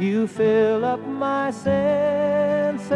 You fill up my senses